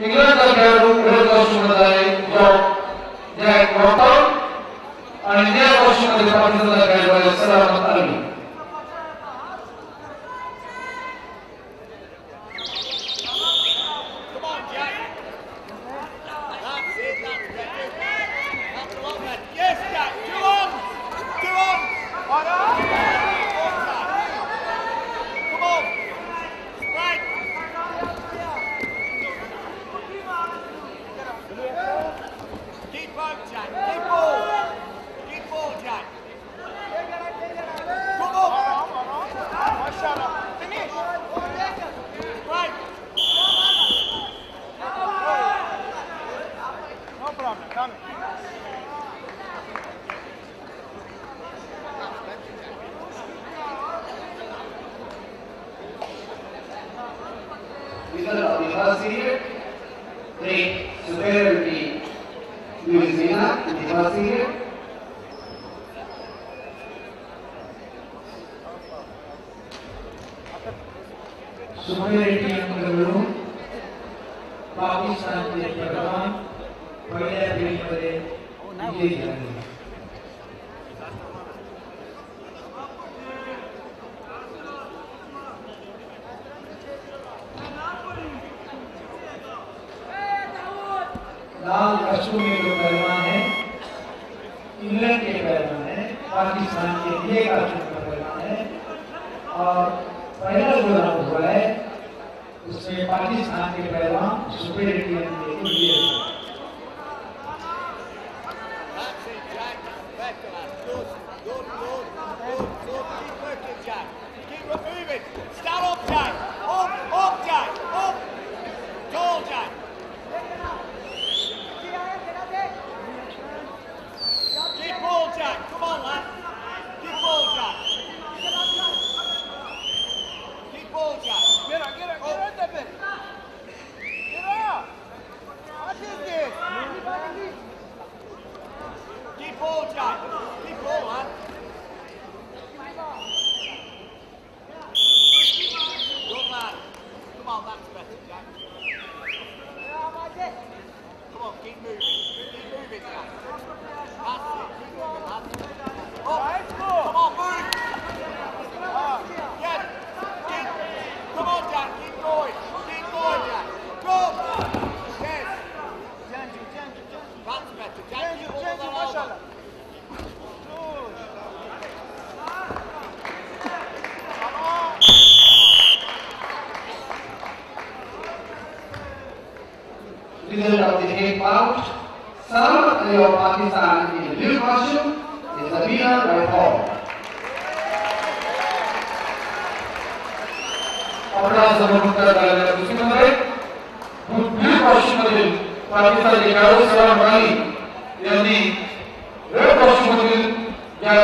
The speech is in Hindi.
इंग्लंडचा खेळाडू पुढे पश्चिममध्ये आहे जो जॅक वॉटर आणि त्या पश्चिममध्ये पाकिस्तानचा खेळाडू आहे Salamat Ali result of the first. Great superiority Louisiana in the first period. सुपेरिटी अंकलवरून पाकिस्तानचे प्रधान पहिल्या फेरीमध्ये विजयी झाले लाल कश्मीर में जो पहलवान है, इंग्लैंड के पहलवान है, पाकिस्तान के लिए का पहलवान है, और पहला जो राउंड हुआ है, उसमें पाकिस्तान के पहलवान इंडियन के लिए Hold, John. Result of the eighth bout. Salamat Ali of Pakistan in the blue costume is the winner by fall. आपला समोर झालेल्या कुस्तीमध्ये ब्लू कॉस्ट्यूम मधील पाकिस्तानचे खेळाडू सलाम अली यांनी रेड कॉस्ट्यूम या